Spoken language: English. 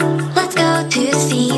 Let's go to see.